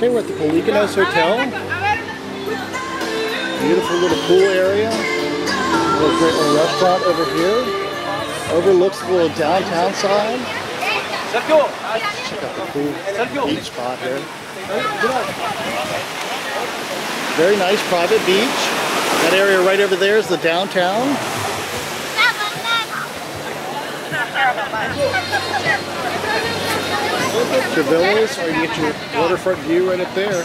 Okay, we're at the Poliganos Hotel. Beautiful little pool area. A little great little restaurant over here. Overlooks the little downtown side. Check out the cool beach spot here. Very nice private beach. That area right over there is the downtown. Villas, or you get your waterfront view right up there.